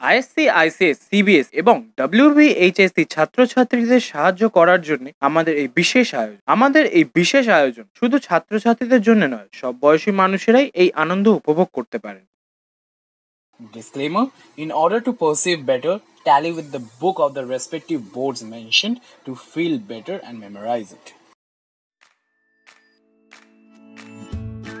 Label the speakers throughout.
Speaker 1: ISC ICS CBS এবং ডাব্লিউবিএইচএসসি ছাত্রছাত্রীদের সাহায্য করার জন্য আমাদের এই বিশেষ আয়োজন। আমাদের এই বিশেষ আয়োজন শুধু ছাত্রছাত্রীদের জন্য নয় সব বয়সী মানুষেরাই এই আনন্দ উপভোগ করতে পারেন।
Speaker 2: Disclaimer In order to perceive better, tally with the book of the respective boards mentioned to feel better and memorize it.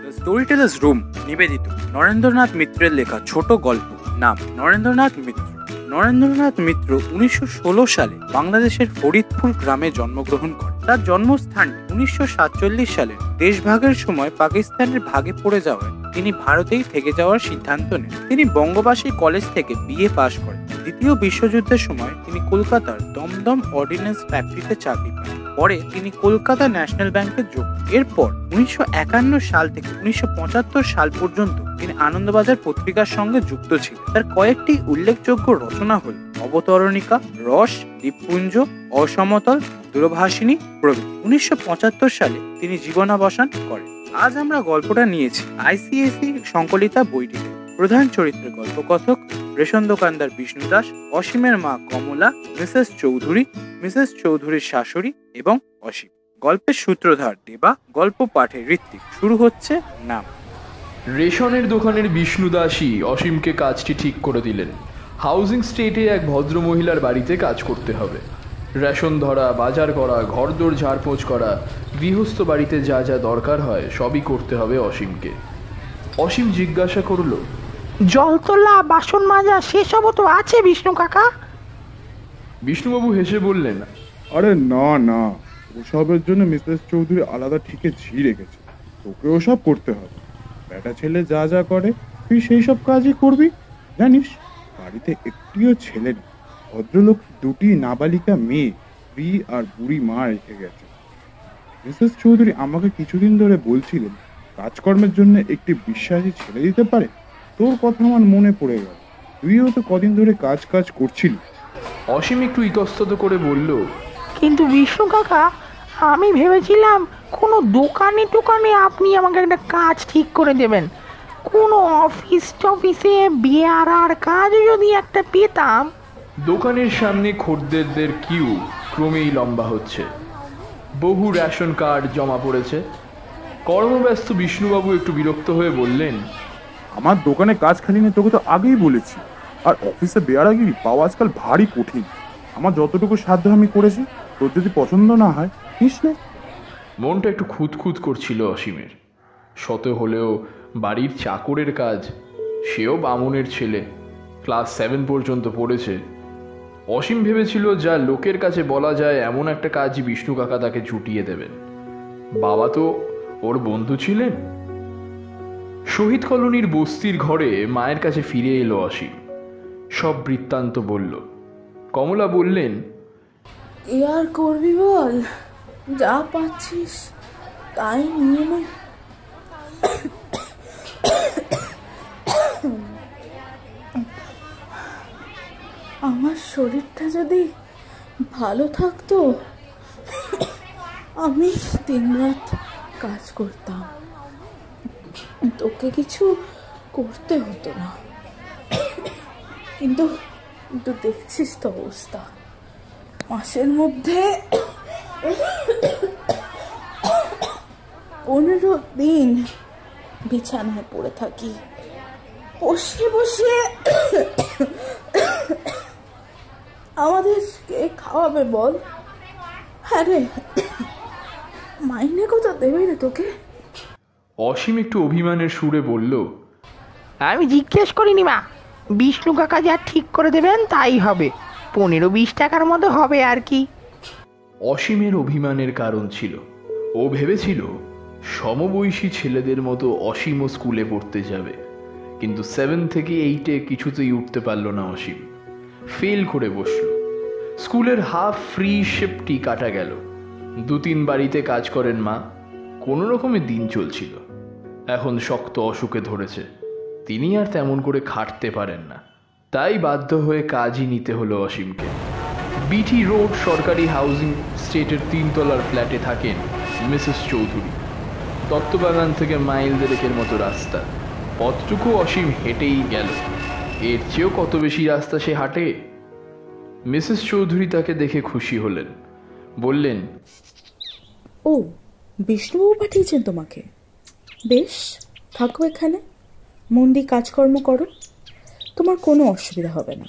Speaker 1: The storytellers room নিবেদিত নরেন্দ্রনাথ মিত্রের লেখা ছোট গল্প। নাম নরেন্দ্রনাথ মিত্র। নরেন্দ্রনাথ মিত্র উনিশশো ষোলো সালে বাংলাদেশের ফরিদপুর গ্রামে জন্মগ্রহণ করেন। তার জন্মস্থান উনিশশো সাতচল্লিশ সালে দেশভাগের সময় পাকিস্তানের ভাগে পড়ে যাওয়ায় তিনি ভারতেই থেকে যাওয়ার সিদ্ধান্ত নেন। তিনি বঙ্গবাসী কলেজ থেকে বিএ পাশ করেন। দ্বিতীয় বিশ্বযুদ্ধের সময় তিনি কলকাতার দমদম অর্ডিন্যান্স ফ্যাক্টরিতে চাকরি পান। পরে তিনি কলকাতা ন্যাশনাল ব্যাংকে যোগ এরপর উনিশশো একান্ন সাল থেকে উনিশশো পঁচাত্তর সাল পর্যন্ত তিনি আনন্দবাজার পত্রিকার সঙ্গে যুক্ত ছিলেন। তার কয়েকটি উল্লেখযোগ্য রচনা হল অবতরণিকা, রস, দ্বীপপুঞ্জ, অসমতল, দূরভাষিনী, প্রভৃতি। উনিশশো পঁচাত্তর সালে তিনি জীবনাবসান করেন। আজ আমরা গল্পটা নিয়েছি আইসিএসি সংকলিতা বইটিতে। প্রধান চরিত্রের গল্পকথক রেশন দোকানদার বিষ্ণু দাস, অসীমের মা কমলা, মিসেস চৌধুরী, মিসেস চৌধুরীর শাশুড়ি এবং অসীম। গল্পের সূত্রধার দেবা, গল্প পাঠে ঋত্বিক শুরু হচ্ছে নাম।
Speaker 3: রেশনের দোকানের বিষ্ণু দাসই অসীমকে কাজটি ঠিক করে দিলেন। হাউজিং স্টেটে এক ভদ্রমহিলার বাড়িতে কাজ করতে হবে। রেশন ধরা বাজার করা ঘরদোর ঝাড়পোঁছ করা গৃহস্থ বাড়িতে যা যা দরকার হয় সবই করতে হবে অসীমকে। অসীম জিজ্ঞাসা করল
Speaker 4: জল তোলা বাসন মাজা সেসবও তো আছে বিষ্ণু কাকা?
Speaker 3: বিষ্ণুবাবু হেসে বললেন
Speaker 5: আরে না না ওসবের জন্য মিসেস চৌধুরী আলাদা ঠিকে ঝি রেখেছে তোকে ওসব করতে হবে। বেটা ছেলে যা যা করে তুই সেই সব কাজই করবি? জানিস বাড়িতে একটিও ছেলে নেই। ভদ্রলোক দুটি নাবালিকা মেয়ে স্ত্রী আর বুড়ি মা রেখে গেছে। মিসেস চৌধুরী আমাকে কিছুদিন ধরে বলছিলেন কাজকর্মের জন্য একটি বিশ্বাসী ছেড়ে দিতে পারে? তোর কথা আমার মনে পড়ে গেল। তুইও তো কদিন ধরে কাজ কাজ করছিলি।
Speaker 3: অসীম একটু ইতস্তত করে বলল
Speaker 4: কিন্তু বিষ্ণু কাকা আমি ভেবেছিলাম কোনো দোকানে টোকানে আপনি আমাকে একটা কাজ ঠিক করে দেবেন। কোনো অফিস টফিসে বিয়ারার কাজ যদি একটা পেতাম।
Speaker 3: দোকানের সামনে খদ্দেরদের কিউ ক্রমেই লম্বা হচ্ছে। বহু রেশন কার্ড জমা পড়েছে। কর্মব্যস্ত বিষ্ণুবাবু একটু বিরক্ত হয়ে বললেন
Speaker 5: আমার দোকানে কাজ খালি নেই তোকে তো আগেই বলেছি। আর অফিসে বেয়ারাগিরি পাওয়া আজকাল ভারী কঠিন। আমার যতটুকু সাধ্য আমি করেছি তোর যদি পছন্দ না হয় নিস নে।
Speaker 3: মনটা একটু খুঁতখুত করছিল অসীমের। শত হলেও বাড়ির চাকরের কাজ, সেও বামুনের ছেলে, ক্লাস সেভেন পর্যন্ত পড়েছে। অসীম ভেবেছিল যা লোকের কাছে বলা যায় এমন একটা কাজই বিষ্ণু কাকা তাকে জুটিয়ে দেবেন। বাবা তো ওর বন্ধু ছিলেন। শহীদ কলোনির বস্তির ঘরে মায়ের কাছে ফিরে এলো অসীম। সব বৃত্তান্ত বলল। কমলা বললেন,
Speaker 6: কি আর করবি বল? যা পাচ্ছিস, তাই নিয়ে নে। আমার শরীরটা যদি ভালো থাকতো, আমি দিনরাত কাজ করতাম। তোকে কিছু করতে হতো না। কিন্তু কিন্তু দেখছিস তো অবস্থা। মাসের মধ্যে পনেরো দিন বিছানায় পড়ে থাকি। বসে বসে আমাদের কে খাওয়াবে বল? হ্যাঁ রে মাইনে কত দেবে রে তোকে?
Speaker 3: অসীম একটু অভিমানের সুরে বলল
Speaker 4: আমি জিজ্ঞেস করিনি মা বিষ্ণু কাকা যা ঠিক করে দেবেন তাই হবে। পনেরো বিশ টাকার মতো হবে আর কি।
Speaker 3: অসীমের অভিমানের কারণ ছিল। ও ভেবেছিল, সমবয়সী ছেলেদের মতো অসীমও স্কুলে পড়তে যাবে। কিন্তু সেভেন থেকে এইটে কিছুতেই উঠতে পারল না অসীম। ফেল করে বসল। স্কুলের হাফ ফ্রি শিফটই কাটা গেল। দু তিন বাড়িতে কাজ করেন মা। কোনো রকমে দিন চলছিল। এখন শক্ত অসুখে ধরেছে। তিনি আর তেমন করে খাটতে পারেন না। তাই বাধ্য হয়ে কাজই নিতে হলো অসীমকে। বিটি রোড সরকারি হাউজিং স্টেটের তিনতলার ফ্ল্যাটে থাকেন মিসেস চৌধুরী। দত্তবাগান থেকে মাইল দেড়েকের মতো রাস্তা। পথটুকু অসীম হেঁটেই গেল। এর চেয়েও কত বেশি রাস্তা সে হাঁটে? মিসেস চৌধুরী তাকে দেখে খুশি হলেন। বললেন,
Speaker 6: ও বিষ্ণুবাবু পাঠিয়েছেন তোমাকে। বেশ, থাকো এখানে। মন দিয়ে কাজকর্ম করো। তোমার কোনো অসুবিধা হবে না।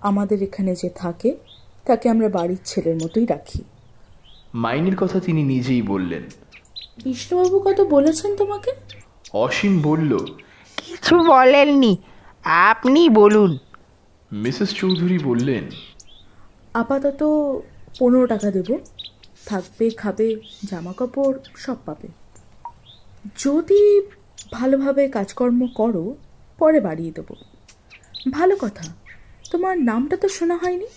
Speaker 6: আমাদের এখানে যে থাকে তাকে আমরা বাড়ির ছেলের মতোই রাখি।
Speaker 3: মাইনের কথা তিনি নিজেই বললেন।
Speaker 6: বিষ্ণুবাবু কত বলেছেন তোমাকে?
Speaker 3: অসীম বলল
Speaker 4: কিছু বলেননি আপনি বলুন।
Speaker 3: মিসেস চৌধুরী বললেন
Speaker 6: আপাতত পনেরো টাকা দেব। থাকবে খাবে জামা কাপড় সব পাবে। যদি ভালোভাবে কাজকর্ম করো পরে বাড়িয়ে দেবো। ভালো কথা তোমার নামটা তো শোনা হয়নি?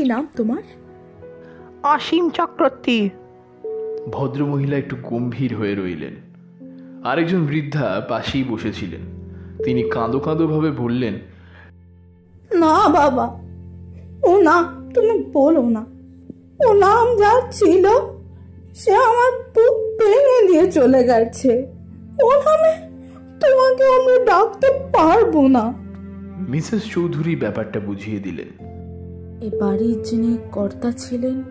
Speaker 6: কি নাম তোমার?
Speaker 4: অসীম চক্রবর্তী।
Speaker 3: ভদ্রমহিলা একটু গম্ভীর হয়ে রইলেন। আরেকজন বৃদ্ধা পাশেই বসেছিলেন। তিনি কাঁদো কাঁদো ভাবে বললেন
Speaker 6: না বাবা ও না তুমি বলো না। ও নাম যা ছিল সে আমার বুক ভেঙে দিয়ে চলে গেছে। ও নামে তোমাকে আমরা ডাকতে পারব না।
Speaker 3: মিসেস চৌধুরী ব্যাপারটা বুঝিয়ে দিলেন।
Speaker 6: এ বাড়ির যিনি কর্তা ছিলেন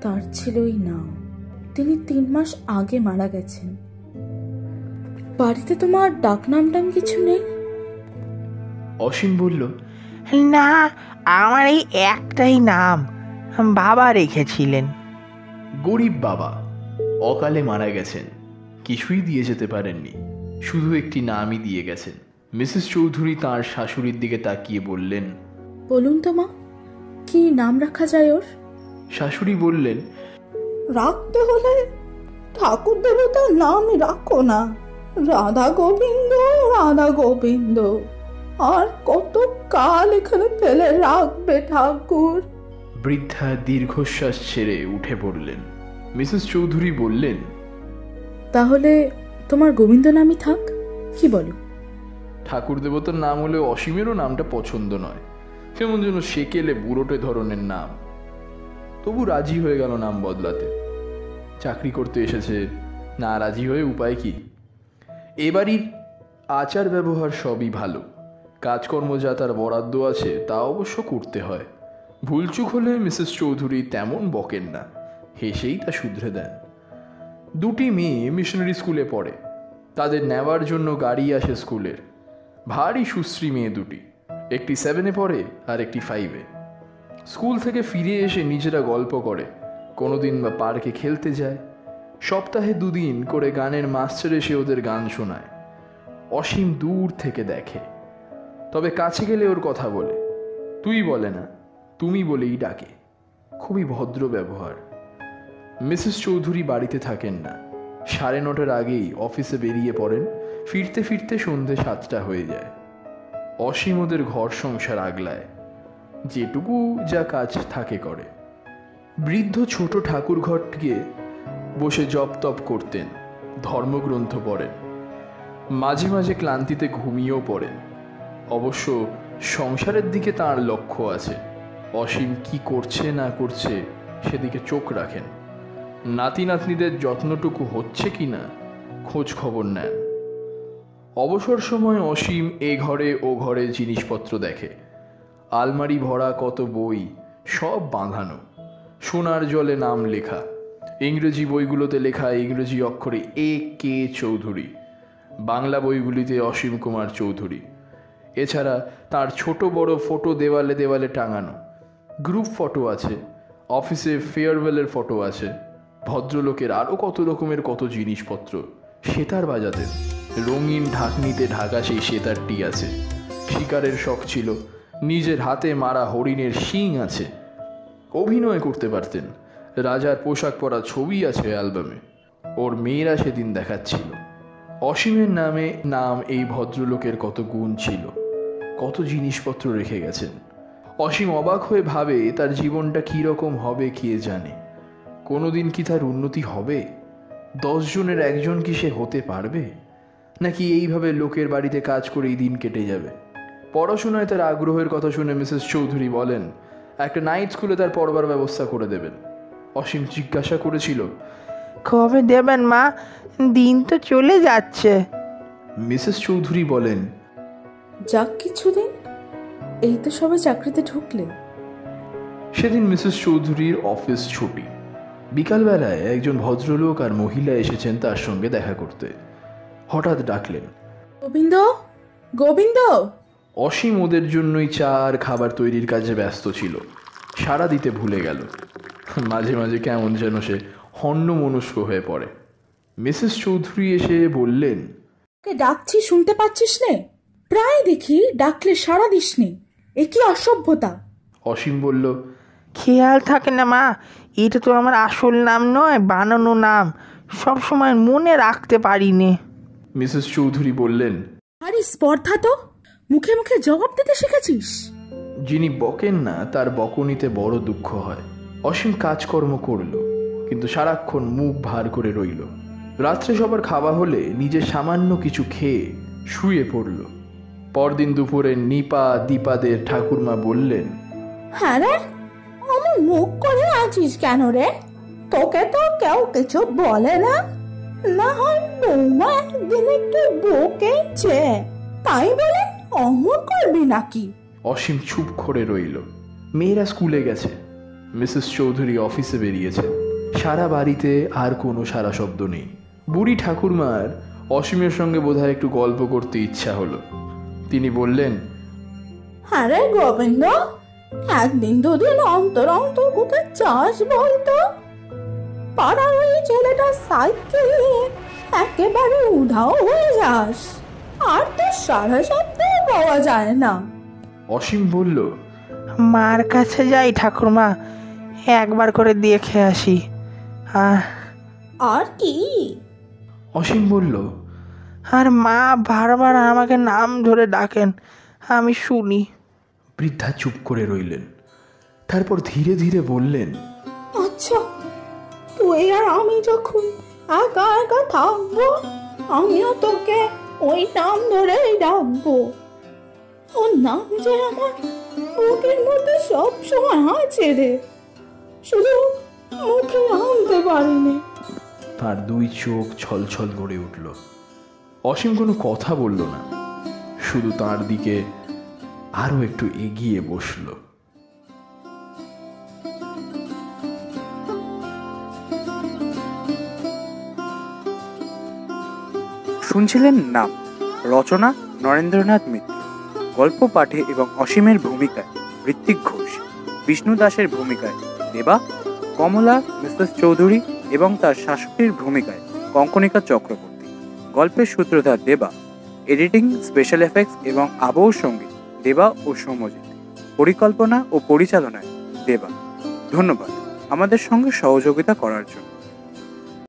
Speaker 6: তার ছিল এই নাম তিনি তিন মাস আগে মারা গেছেন। বাড়িতে তোমার ডাকনাম টাম কিছু নেই?
Speaker 3: অসীম বলল
Speaker 4: না আমার এই একটাই নাম বাবা রেখেছিলেন।
Speaker 3: গরিব বাবা অকালে মারা গেছেন। কিছুই দিয়ে যেতে পারেননি শুধু একটি নামই দিয়ে গেছেন। মিসেস চৌধুরী তার শাশুড়ির দিকে তাকিয়ে বললেন
Speaker 6: বলুন তো মা। কি নাম রাখা যায় ওর?
Speaker 3: শাশুড়ি বললেন
Speaker 6: রাখতে হলে ঠাকুর দেবতার নামই রাখো না। রাধা গোবিন্দ রাধা গোবিন্দ। আর কত কাল এখানে ফেলে রাখবে ঠাকুর?
Speaker 3: বৃদ্ধা দীর্ঘশ্বাস ছেড়ে উঠে পড়লেন। মিসেস চৌধুরী বললেন
Speaker 6: তাহলে তোমার গোবিন্দ নামই থাক কি বলো?
Speaker 3: ঠাকুর দেবতার নাম হলে অসীমেরও নামটা পছন্দ নয়। কেমন যেন সেকেলে বুড়োটে ধরনের নাম। তবু রাজি হয়ে গেল নাম বদলাতে। চাকরি করতে এসেছে, না রাজি হয়ে উপায় কি? এবারই আচার ব্যবহার সবই ভালো। কাজকর্ম যা তার বরাদ্দ আছে, তা অবশ্য করতে হয়। ভুলচুক হলে মিসেস চৌধুরী তেমন বকেন না, হেসেই তা শুধরে দেন। দুটি মেয়ে মিশনারি স্কুলে পড়ে, তাদের নেওয়ার জন্য গাড়ি আসে স্কুলের। ভারী সুশ্রী মেয়ে দুটি। একটি সেভেনে পড়ে আর একটি ফাইভে স্কুল থেকে ফিরে এসে নিজেরা গল্প করে। কোনোদিন বা পার্কে খেলতে যায়। সপ্তাহে দুদিন করে গানের মাস্টার এসে ওদের গান শোনায়। অসীম দূর থেকে দেখে। তবে কাছে গেলে ওর কথা বলে। তুই বলে না, তুমি বলেই ডাকে। খুবই ভদ্র ব্যবহার। মিসেস চৌধুরী বাড়িতে থাকেন না। সাড়ে নটার আগেই অফিসে বেরিয়ে পড়েন। ফিরতে ফিরতে সন্ধে সাতটা হয়ে যায়। অসীম ওদের ঘর সংসার আগলায়, যেটুকু যা কাজ থাকে করে। বৃদ্ধ ছোট ঠাকুর ঘরটিকে বসে জপ তপ করতেন, ধর্মগ্রন্থ পড়েন। মাঝে মাঝে ক্লান্তিতে ঘুমিয়েও পড়েন। অবশ্য সংসারের দিকে তার লক্ষ্য আছে। অসীম কি করছে না করছে সেদিকে চোখ রাখেন। নাতি নাতনিদের যত্নটুকু হচ্ছে কি না, খোঁজ খবর নেন। অবসর সময় অসীম এ ঘরে ও ঘরে জিনিসপত্র দেখে। আলমারি ভরা কত বই, সব বাঁধানো। সোনার জলে নাম লেখা। ইংরেজি বইগুলোতে লেখা ইংরেজি অক্ষরে এ কে চৌধুরী। বাংলা বইগুলিতে অসীম কুমার চৌধুরী। এছাড়া তার ছোট বড় ফটো দেওয়ালে দেওয়ালে টাঙানো। গ্রুপ ফটো আছে, অফিসে ফেয়ারওয়েলের ফটো আছে। ভদ্রলোকের আরও কত রকমের কত জিনিসপত্র সেতার বাজাতেন রঙিন ঢাকনিতে ঢাকা সেই সেতারটি আছে। শিকারের শখ ছিল, নিজের হাতে মারা হরিণের শিং আছে। অভিনয় করতে পারতেন, রাজার পোশাক পরা ছবি আছে অ্যালবামে। ওর মেয়েরা সেদিন দেখাচ্ছিল। অসীমের নামে নাম এই ভদ্রলোকের কত গুণ ছিল। কত জিনিসপত্র রেখে গেছেন। অসীম অবাক হয়ে ভাবে, তার জীবনটা কী রকম হবে কে জানে। কোনোদিন কি তার উন্নতি হবে? দশ জনের একজন কি সে হতে পারবে? নাকি এইভাবে লোকের বাড়িতে কাজ করেই দিন কেটে যাবে? পড়াশোনায় তার আগ্রহের কথা শুনে মিসেস চৌধুরী বলেন একটা নাইট স্কুলে তার পড়বার ব্যবস্থা করে দেবেন। অসীম জিজ্ঞাসা করেছিল
Speaker 4: কবে দেবেন মা? দিন তো চলে যাচ্ছে।
Speaker 3: মিসেস চৌধুরী বলেন
Speaker 7: যাক কিছুদিন এই তো সবে চাকরিতে ঢুকলেন
Speaker 3: সেদিন মিসেস চৌধুরীর অফিস ছুটি। বিকালবেলায় একজন ভদ্রলোক আর মহিলা এসেছেন তার সঙ্গে দেখা করতে। হঠাৎ ডাকলেন।
Speaker 7: গোবিন্দ? গোবিন্দ?
Speaker 3: অসীম ওদের জন্যই চা আর খাবার তৈরির কাজে ব্যস্ত ছিল। সাড়া দিতে ভুলে গেল। মাঝে মাঝে কেমন যেন সে হন্য মনস্ক হয়ে পড়ে। মিসেস চৌধুরী এসে বললেন
Speaker 7: কে ডাকছি শুনতে পাচ্ছিস নে? প্রায় দেখি ডাকলে সাড়া দিস নে এ কি অসভ্যতা?
Speaker 3: অসীম বলল
Speaker 4: খেয়াল থাকে না মা এটা তো আমার আসল নাম নয় বানানো নাম। সব সময় মনে রাখতে পারি নে
Speaker 3: মিসেস চৌধুরী বললেন
Speaker 7: আরে স্পর্ধা তো মুখে মুখে জবাব দিতে শিখেছিস।
Speaker 3: যিনি বকেন না তার বকনিতে বড় দুঃখ হয়। অসীম কাজকর্ম করল কিন্তু সারাক্ষণ মুখ ভার করে রইল। রাত্রে সবার খাওয়া হলে নিজে সামান্য কিছু খেয়ে শুয়ে পড়ল। পরদিন দুপুরে নিপা দীপাদের ঠাকুরমা বললেন
Speaker 6: হ্যাঁ রে অমন মুখ করে আছিস কেন রে? তোকে তো কেউ কিছু বলে না। না হয় বৌমা একদিন একটু বকেছে তাই বলে অমন করবি নাকি?
Speaker 3: অসীম চুপ করে রইল। মেয়েরা স্কুলে গেছে। মিসেস চৌধুরী অফিসে বেরিয়েছেন। সারা বাড়িতে আর কোনো সারা শব্দ নেই। বুড়ি ঠাকুরমার অসীমের সঙ্গে বোধহয় একটু গল্প করতে ইচ্ছা হলো। তিনি বললেন
Speaker 6: হ্যাঁ রে গোবিন্দ একদিন দুদিন অন্তর অন্তর কোথায় চাষ বলতো? পাড়ার ওই ছেলেটা সাইকেল নিয়ে একেবারে উধাও হয়ে যাস। আর তো সারা সপ্তাহে পাওয়া যায় না।
Speaker 3: অসীম বলল
Speaker 4: মার কাছে যাই ঠাকুরমা একবার করে দেখে আসি। আর
Speaker 6: আর কি?
Speaker 3: অসীম বলল
Speaker 4: আর মা বারবার আমাকে নাম ধরে ডাকেন আমি শুনি।
Speaker 3: বৃদ্ধা চুপ করে রইলেন। তারপর ধীরে ধীরে বললেন
Speaker 6: আচ্ছা তুই আর আমি যখন একা একা থাকব আমিও তোকে ওই নাম ধরেই ডাকবো। ওর নাম যে আমার বুকের মধ্যে সব সময় আছে রে। শুধু মুখে আনতে পারিনি।
Speaker 3: তার দুই চোখ ছলছল করে উঠল। অসীম কোনো কথা বলল না। শুধু তার দিকে আরও একটু এগিয়ে বসল।
Speaker 1: শুনছিলেন নাম, রচনা নরেন্দ্রনাথ মিত্র, গল্প পাঠে এবং অসীমের ভূমিকায় ঋত্বিক ঘোষ, বিষ্ণু দাসের ভূমিকায় দেবা, কমলা, মিসেস চৌধুরী এবং তার শাশুড়ির ভূমিকায় কঙ্কনিকা চক্রবর্তী। গল্পের সূত্রধার দেবা, এডিটিং স্পেশাল এফেক্টস এবং আবহ সংগীত দেবা ও সৌম্যজিৎ। পরিকল্পনা ও পরিচালনায় দেবা। ধন্যবাদ। আমাদের সঙ্গে সহযোগিতা করার জন্য।